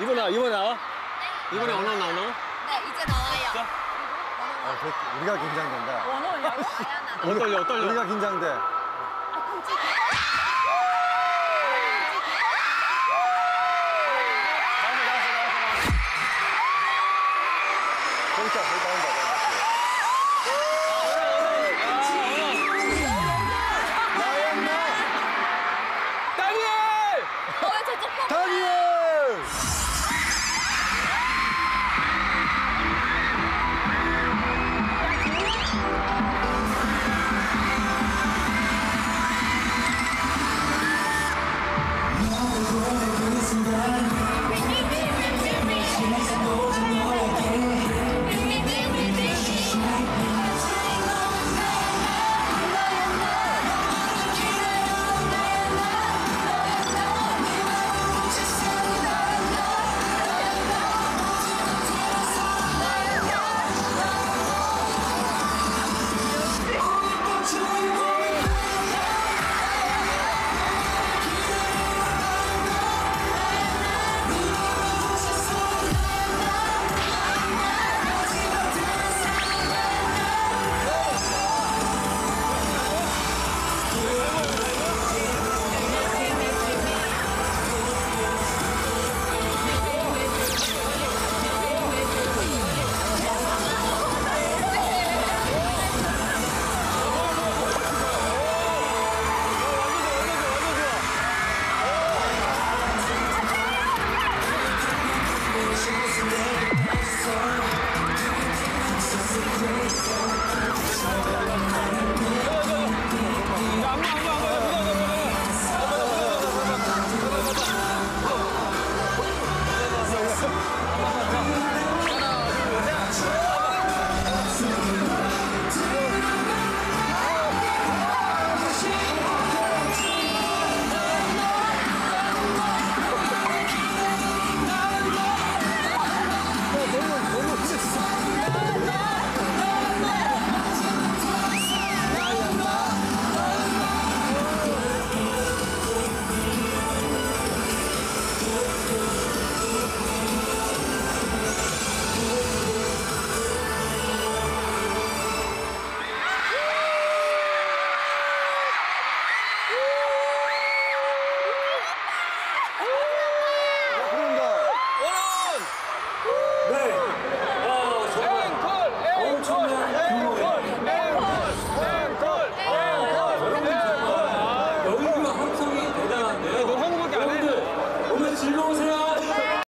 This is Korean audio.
네. 이번에 이번에 나와? 이번에 원어 나오나? 네, 이제 나와요. 아, 그렇 우리가 긴장된다. 원어냐고? 어, 떨려 떨려. 우리가 긴장돼. 아, 거기 있다, 거기 나온다.